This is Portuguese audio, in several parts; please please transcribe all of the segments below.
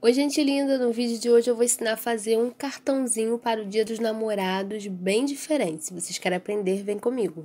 Oi, gente linda! No vídeo de hoje eu vou ensinar a fazer um cartãozinho para o Dia dos Namorados bem diferente. Se vocês querem aprender, vem comigo!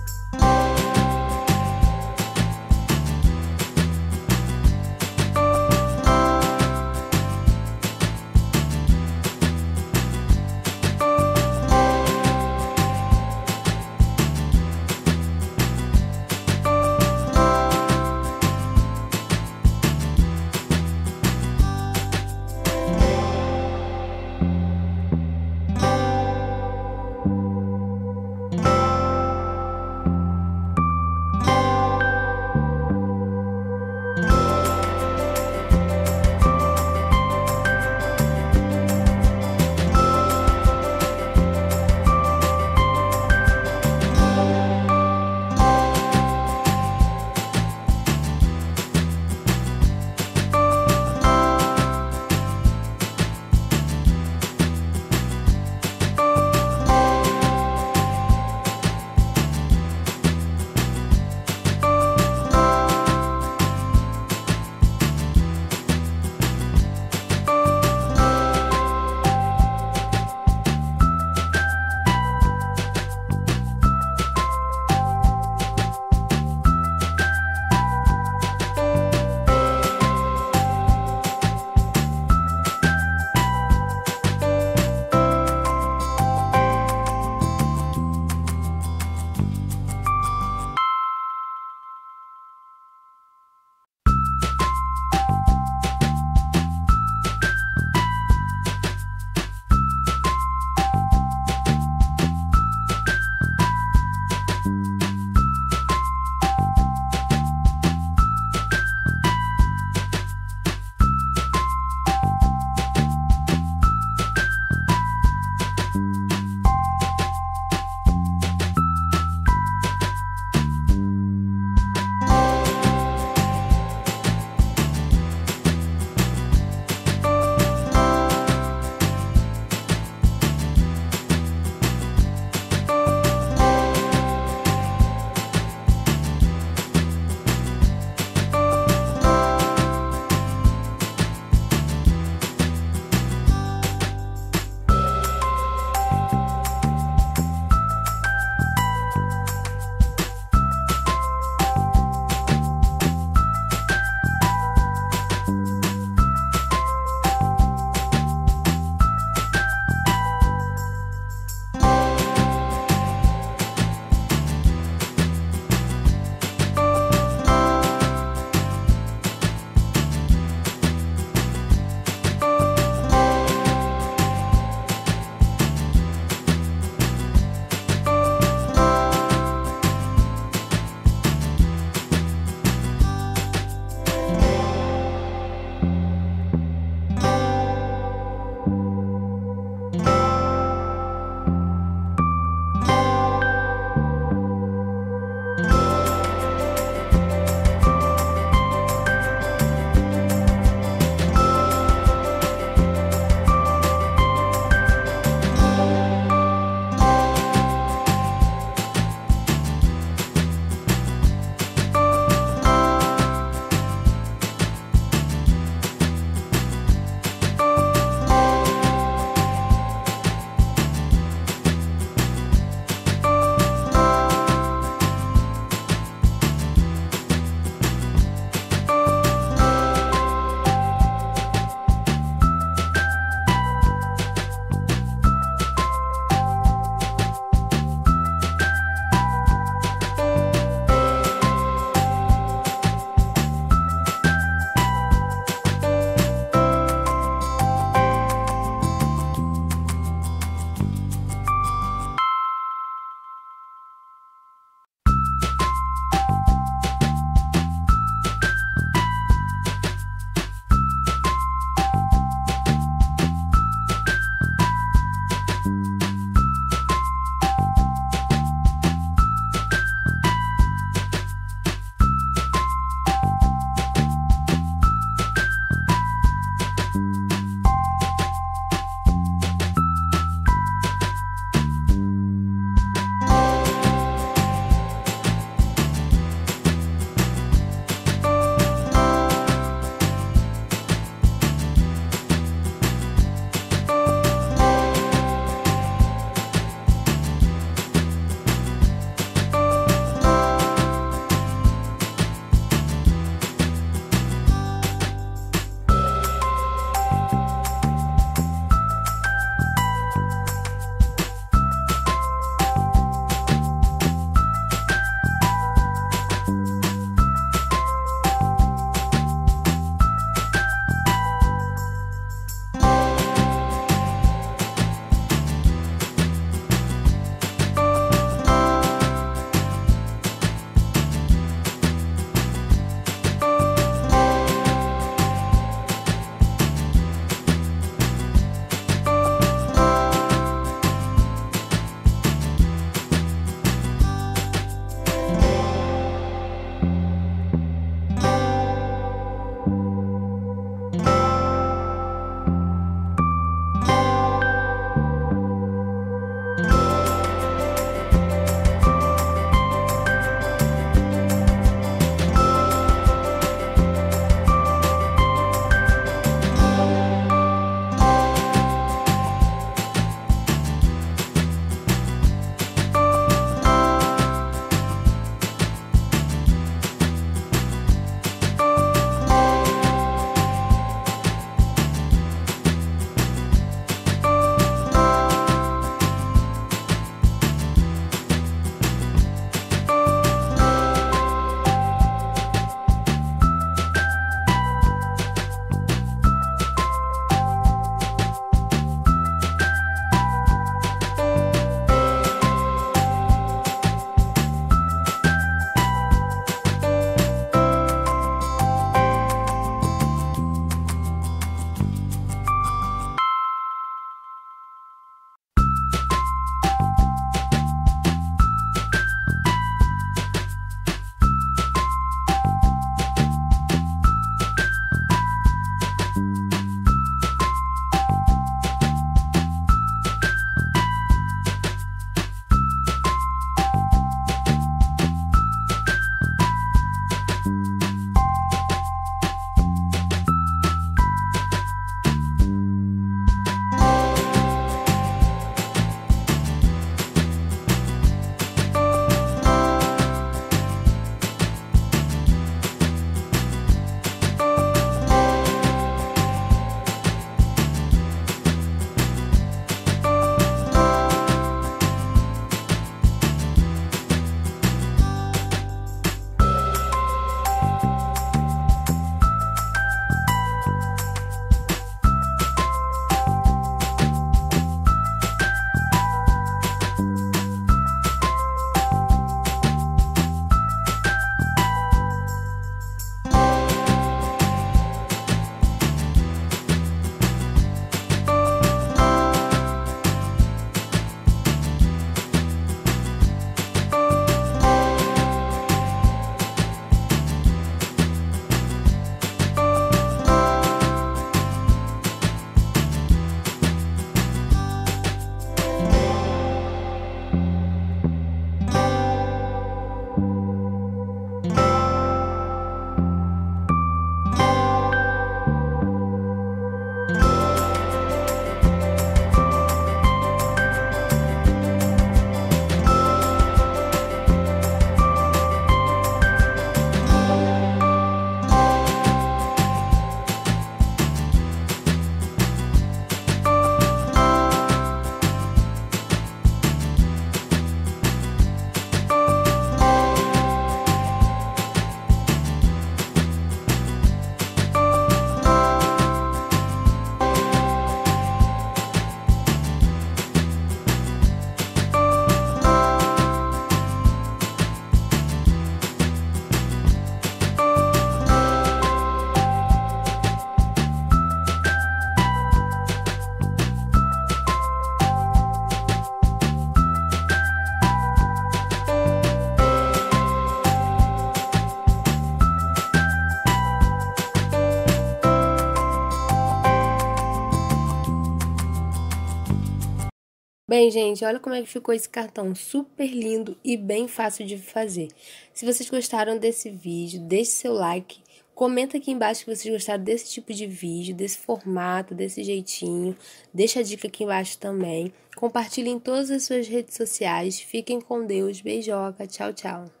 Gente, olha como é que ficou esse cartão, super lindo e bem fácil de fazer. Se vocês gostaram desse vídeo, deixe seu like, comenta aqui embaixo que vocês gostaram desse tipo de vídeo, desse formato, desse jeitinho. Deixa a dica aqui embaixo também. Compartilhe em todas as suas redes sociais. Fiquem com Deus. Beijoca. Tchau, tchau.